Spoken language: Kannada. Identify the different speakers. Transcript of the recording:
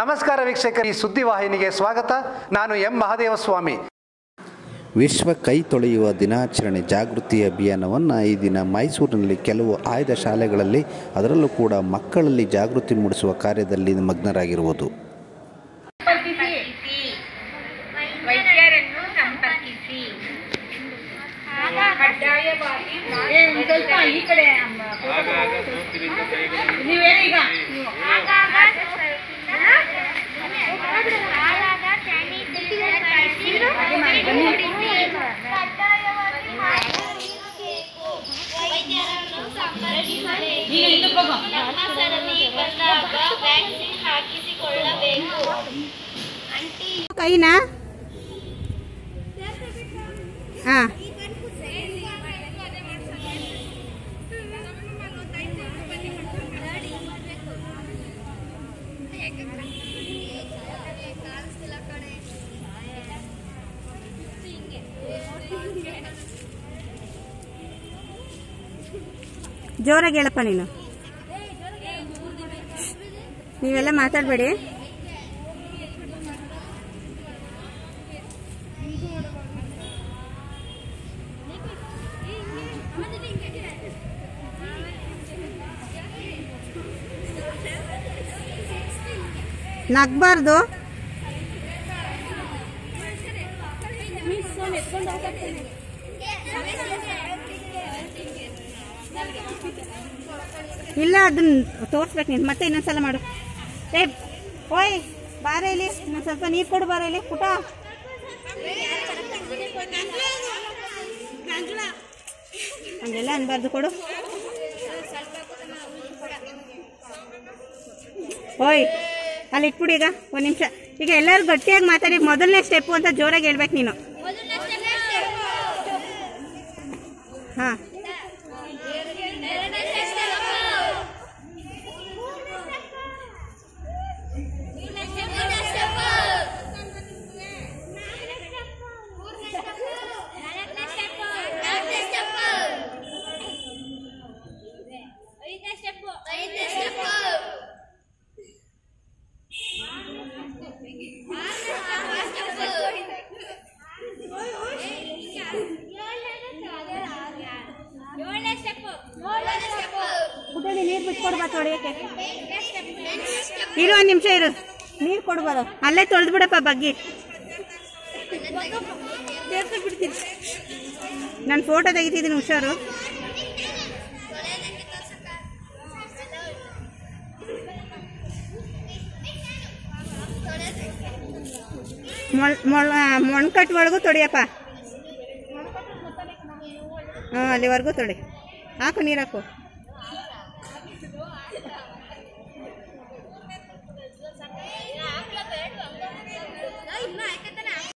Speaker 1: ನಮಸ್ಕಾರ ವೀಕ್ಷಕರು ಈ ಸುದ್ದಿವಾಹಿನಿಗೆ ಸ್ವಾಗತ. ನಾನು ಎಂ. ಮಹಾದೇವಸ್ವಾಮಿ.
Speaker 2: ವಿಶ್ವ ಕೈ ತೊಳೆಯುವ ದಿನಾಚರಣೆ ಜಾಗೃತಿ ಅಭಿಯಾನವನ್ನು ಈ ದಿನ ಮೈಸೂರಿನಲ್ಲಿ ಕೆಲವು ಆಯ್ದ ಶಾಲೆಗಳಲ್ಲಿ ಅದರಲ್ಲೂ ಕೂಡ ಮಕ್ಕಳಲ್ಲಿ ಜಾಗೃತಿ ಮೂಡಿಸುವ ಕಾರ್ಯದಲ್ಲಿ ಮಗ್ನರಾಗಿರುವುದು
Speaker 3: ಸಂಪರ್ಕಿಸಿ ವೈದ್ಯರನ್ನು ಸಂಪರ್ಕಿಸಿ ಕಡ್ಡಾಯವಾಗಿ ಸ್ವಲ್ಪ ಈ ಕಡೆ ಅಮ್ಮ, ನೀವೇನು ಈಗ ನೀವು ಈಗ ಹಿಂದಕ್ಕೆ ಹೋಗು.
Speaker 4: ಜೋರಾಗಿ ಹೇಳಪ್ಪ ನೀನು. ನೀವೆಲ್ಲ ಮಾತಾಡಬೇಡಿ. ನಗ್ಬಾರ್ದು. ಇಲ್ಲ ಅದನ್ನ ತೋರ್ಸ್ಬೇಕು ನೀನು. ಮತ್ತೆ ಇನ್ನೊಂದ್ಸಲ ಮಾಡು. ಏ ಓಯ್ ಬಾರ ಇಲ್ಲಿ. ಇನ್ನೊಂದು ಸ್ವಲ್ಪ ನೀರು ಕೊಡು ಬಾರ ಇಲ್ಲಿ. ಪುಟ. ಹಂಗೆಲ್ಲ ಅನ್ಬಾರ್ದು ಕೊಡು. ಓಯ್ ಅಲ್ಲಿ ಇಟ್ಬಿಡಿ ಈಗ. ಒಂದು ನಿಮಿಷ. ಈಗ ಎಲ್ಲರೂ ಗಟ್ಟಿಯಾಗಿ ಮಾತಾಡಿ ಮೊದಲನೇ ಸ್ಟೆಪ್ಪು ಅಂತ ಜೋರಾಗಿ ಹೇಳ್ಬೇಕು ನೀನು. ಹಾಂ. ತೊಳೆಯೋಕ್ಕೆ ಇರು ಒಂದು ನಿಮಿಷ ಇರು. ನೀರು ಕೊಡ್ಬೋದು ಅಲ್ಲೇ ತೊಳೆದು ಬಿಡಪ್ಪ ಬಗ್ಗಿ. ನಾನು ಫೋಟೋ ತೆಗಿತಿದ್ದೀನಿ ಹುಷಾರು. ಮೊಳ್ ಮೊಳ ಮೊಣ್ಕಟ್ಟು ಒಳಗೂ ತೊಡಿಯಪ್ಪ. ಹಾಂ, ಅಲ್ಲಿವರೆಗೂ ತೊಡಿ. ಹಾಕು ನೀರು ಹಾಕು.